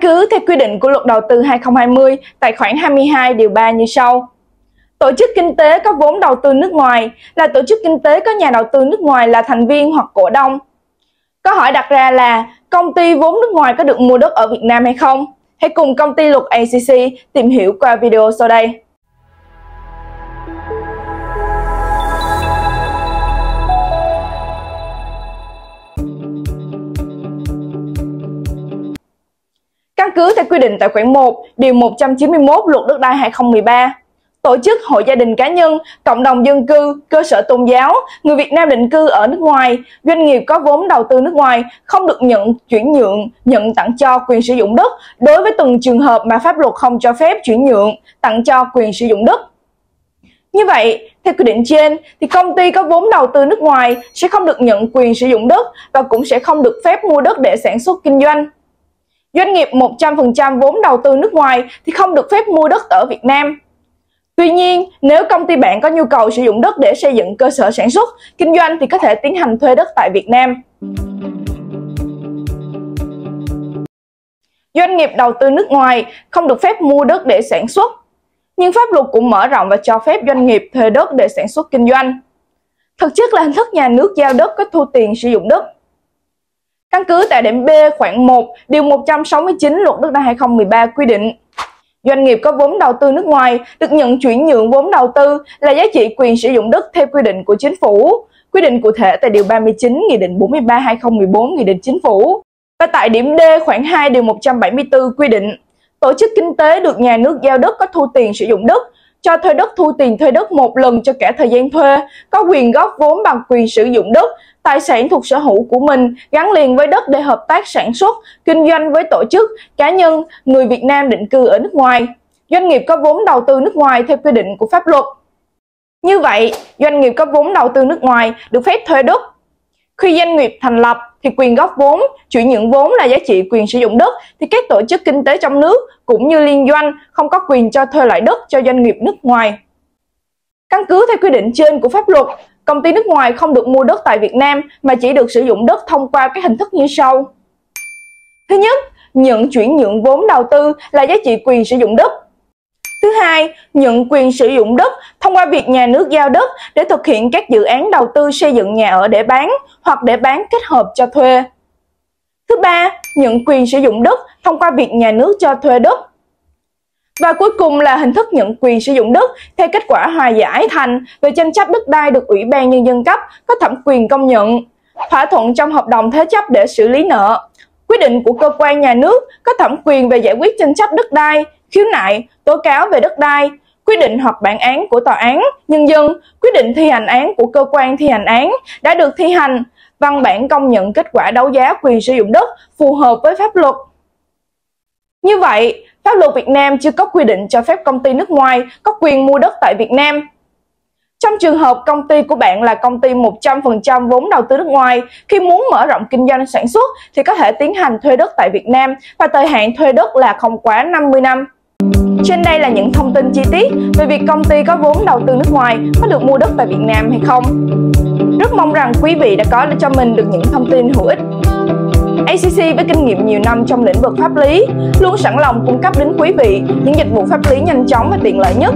cứ theo quy định của luật đầu tư 2020 tại khoản 22 điều 3 như sau. Tổ chức kinh tế có vốn đầu tư nước ngoài là tổ chức kinh tế có nhà đầu tư nước ngoài là thành viên hoặc cổ đông. Câu hỏi đặt ra là công ty vốn nước ngoài có được mua đất ở Việt Nam hay không? Hãy cùng công ty luật ACC tìm hiểu qua video sau đây. Cứ theo quy định tại khoản 1, điều 191 Luật đất đai 2013, tổ chức, hội gia đình cá nhân, cộng đồng dân cư, cơ sở tôn giáo, người Việt Nam định cư ở nước ngoài, doanh nghiệp có vốn đầu tư nước ngoài không được nhận chuyển nhượng, nhận tặng cho quyền sử dụng đất đối với từng trường hợp mà pháp luật không cho phép chuyển nhượng, tặng cho quyền sử dụng đất. Như vậy, theo quy định trên, thì công ty có vốn đầu tư nước ngoài sẽ không được nhận quyền sử dụng đất và cũng sẽ không được phép mua đất để sản xuất kinh doanh. Doanh nghiệp 100% vốn đầu tư nước ngoài thì không được phép mua đất ở Việt Nam. Tuy nhiên, nếu công ty bạn có nhu cầu sử dụng đất để xây dựng cơ sở sản xuất, kinh doanh thì có thể tiến hành thuê đất tại Việt Nam. Doanh nghiệp đầu tư nước ngoài không được phép mua đất để sản xuất, nhưng pháp luật cũng mở rộng và cho phép doanh nghiệp thuê đất để sản xuất kinh doanh. Thực chất là hình thức nhà nước giao đất có thu tiền sử dụng đất. Căn cứ tại điểm B khoảng 1, điều 169 Luật đất đai 2013 quy định, doanh nghiệp có vốn đầu tư nước ngoài được nhận chuyển nhượng vốn đầu tư là giá trị quyền sử dụng đất theo quy định của chính phủ, quy định cụ thể tại điều 39 Nghị định 43/2014 Nghị định Chính phủ. Và tại điểm D khoảng 2 điều 174 quy định, tổ chức kinh tế được nhà nước giao đất có thu tiền sử dụng đất cho thuê đất thu tiền thuê đất một lần cho cả thời gian thuê, có quyền góp vốn bằng quyền sử dụng đất, tài sản thuộc sở hữu của mình gắn liền với đất để hợp tác sản xuất, kinh doanh với tổ chức, cá nhân, người Việt Nam định cư ở nước ngoài. Doanh nghiệp có vốn đầu tư nước ngoài theo quy định của pháp luật. Như vậy, doanh nghiệp có vốn đầu tư nước ngoài được phép thuê đất. Khi doanh nghiệp thành lập thì quyền góp vốn, chuyển nhượng vốn là giá trị quyền sử dụng đất thì các tổ chức kinh tế trong nước cũng như liên doanh không có quyền cho thuê lại đất cho doanh nghiệp nước ngoài. Căn cứ theo quy định trên của pháp luật, công ty nước ngoài không được mua đất tại Việt Nam mà chỉ được sử dụng đất thông qua các hình thức như sau. Thứ nhất, nhận chuyển nhượng vốn đầu tư là giá trị quyền sử dụng đất. Thứ hai, nhận quyền sử dụng đất thông qua việc nhà nước giao đất để thực hiện các dự án đầu tư xây dựng nhà ở để bán hoặc để bán kết hợp cho thuê. Thứ ba, nhận quyền sử dụng đất thông qua việc nhà nước cho thuê đất. Và cuối cùng là hình thức nhận quyền sử dụng đất theo kết quả hòa giải thành về tranh chấp đất đai được Ủy ban Nhân dân cấp có thẩm quyền công nhận, thỏa thuận trong hợp đồng thế chấp để xử lý nợ, quyết định của cơ quan nhà nước có thẩm quyền về giải quyết tranh chấp đất đai, khiếu nại, tố cáo về đất đai, quyết định hoặc bản án của tòa án, nhân dân, quyết định thi hành án của cơ quan thi hành án đã được thi hành, văn bản công nhận kết quả đấu giá quyền sử dụng đất phù hợp với pháp luật. Như vậy, pháp luật Việt Nam chưa có quy định cho phép công ty nước ngoài có quyền mua đất tại Việt Nam. Trong trường hợp công ty của bạn là công ty 100% vốn đầu tư nước ngoài, khi muốn mở rộng kinh doanh sản xuất thì có thể tiến hành thuê đất tại Việt Nam và thời hạn thuê đất là không quá 50 năm. Trên đây là những thông tin chi tiết về việc công ty có vốn đầu tư nước ngoài có được mua đất tại Việt Nam hay không. Rất mong rằng quý vị đã có cho mình được những thông tin hữu ích. ACC với kinh nghiệm nhiều năm trong lĩnh vực pháp lý, luôn sẵn lòng cung cấp đến quý vị những dịch vụ pháp lý nhanh chóng và tiện lợi nhất.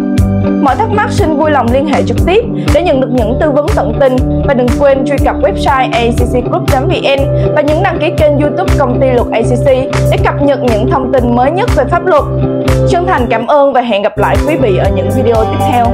Mọi thắc mắc xin vui lòng liên hệ trực tiếp để nhận được những tư vấn tận tình và đừng quên truy cập website accgroup.vn và nhấn đăng ký kênh youtube công ty luật ACC để cập nhật những thông tin mới nhất về pháp luật. Chân thành cảm ơn và hẹn gặp lại quý vị ở những video tiếp theo.